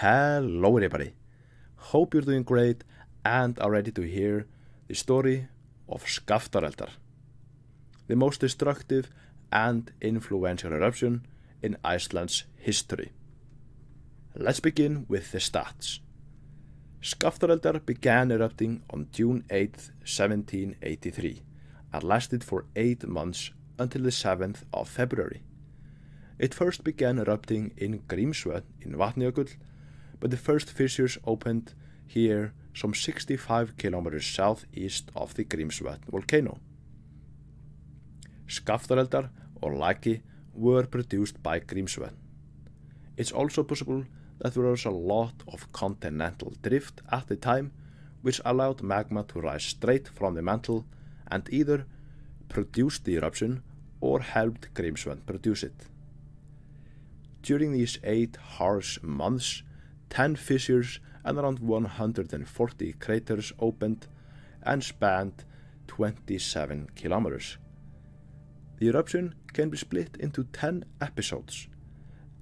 Hello everybody. Hope you're doing great and are ready to hear the story of Skaftareldar, the most destructive and influential eruption in Iceland's history. Let's begin with the stats. Skaftareldar began erupting on June 8, 1783 and lasted for 8 months until the 7th of February. It first began erupting in Grímsvötn in Vatnajökull, but the first fissures opened here some 65 kilometers southeast of the Grímsvötn volcano. Skaftareldar or laki were produced by Grímsvötn. It's also possible that there was a lot of continental drift at the time which allowed magma to rise straight from the mantle and either produce the eruption or helped Grímsvötn produce it. During these eight harsh months, 10 fissures and around 140 craters opened and spanned 27 kilometers. The eruption can be split into 10 episodes.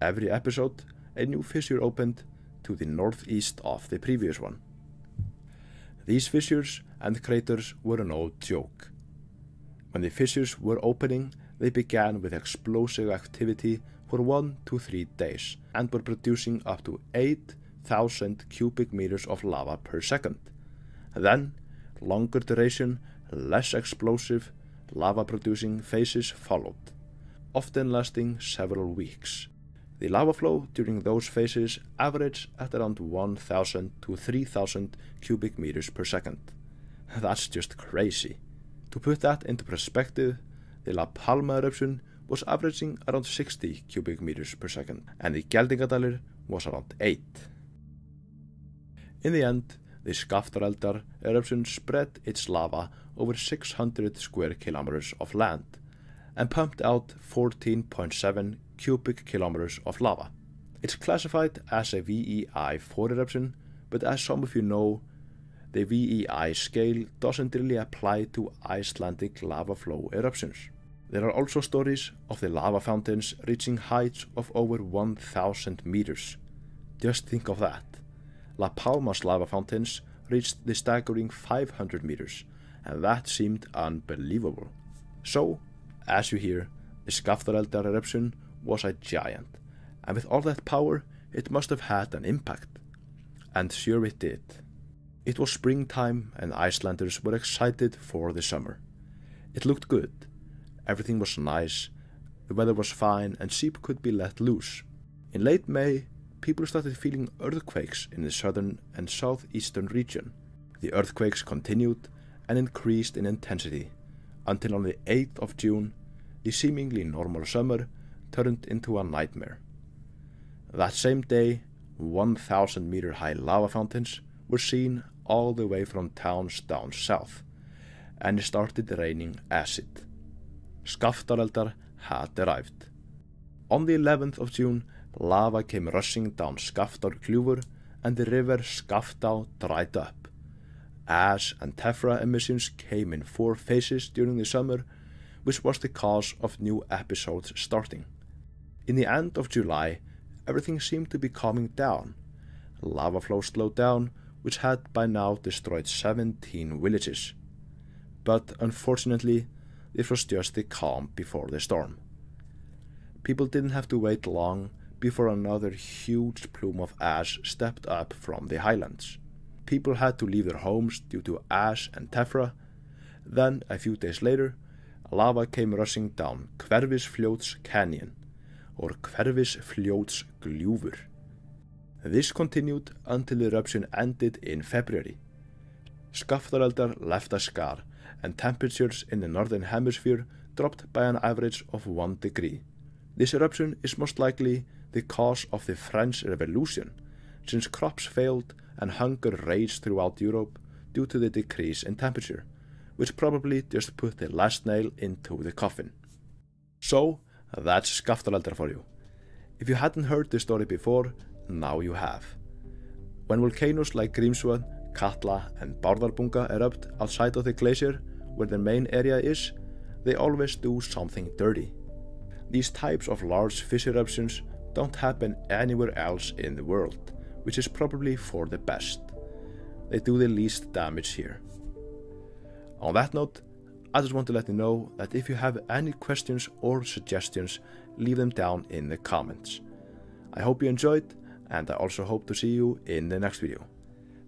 Every episode, a new fissure opened to the northeast of the previous one. These fissures and craters were no joke. When the fissures were opening, they began with explosive activity for one to three days and were producing up to 8,000 cubic meters of lava per second. Then, longer duration, less explosive, lava producing phases followed, often lasting several weeks. The lava flow during those phases averaged at around 1,000 to 3,000 cubic meters per second. That's just crazy. To put that into perspective, the La Palma eruption was averaging around 60 cubic meters per second and the Geldingadalur was around 8. In the end, the Skaftareldar eruption spread its lava over 600 square kilometers of land and pumped out 14.7 cubic kilometers of lava. It's classified as a VEI 4 eruption, but as some of you know, the VEI scale doesn't really apply to Icelandic lava flow eruptions. There are also stories of the lava fountains reaching heights of over 1000 meters. Just think of that. La Palma's lava fountains reached the staggering 500 meters, and that seemed unbelievable. So, as you hear, the Skaftareldar eruption was a giant, and with all that power, it must have had an impact. And sure it did. It was springtime, and Icelanders were excited for the summer. It looked good Everything was nice, the weather was fine, and sheep could be let loose. In late May, people started feeling earthquakes in the southern and southeastern region. The earthquakes continued and increased in intensity until on the 8th of June, the seemingly normal summer turned into a nightmare. That same day, 1,000 meter high lava fountains were seen all the way from towns down south, and it started raining acid. Skaftareldar had arrived. On the 11th of June, lava came rushing down Skaftarkljúfur and the river Skaftá dried up. Ash and tephra emissions came in four phases during the summer, which was the cause of new episodes starting. In the end of July, everything seemed to be calming down. Lava flow slowed down, which had by now destroyed 17 villages. But unfortunately, it was just the calm before the storm. People didn't have to wait long before another huge plume of ash stepped up from the highlands. People had to leave their homes due to ash and tephra. Then, a few days later, lava came rushing down Hverfisfljóts Canyon, or Hverfisfljóts Gljúfur. This continued until the eruption ended in February. Skaftareldar left a scar and temperatures in the northern hemisphere dropped by an average of 1 degree. This eruption is most likely the cause of the French Revolution, since crops failed and hunger raged throughout Europe due to the decrease in temperature, which probably just put the last nail into the coffin. So, that's Skaftareldar for you. If you hadn't heard this story before, now you have. When volcanoes like Grímsvötn, Katla and Bárðarbunga erupt outside of the glacier, where the main area is, they always do something dirty. These types of large fish eruptions don't happen anywhere else in the world, which is probably for the best. They do the least damage here. On that note, I just want to let you know that if you have any questions or suggestions, leave them down in the comments. I hope you enjoyed, and I also hope to see you in the next video.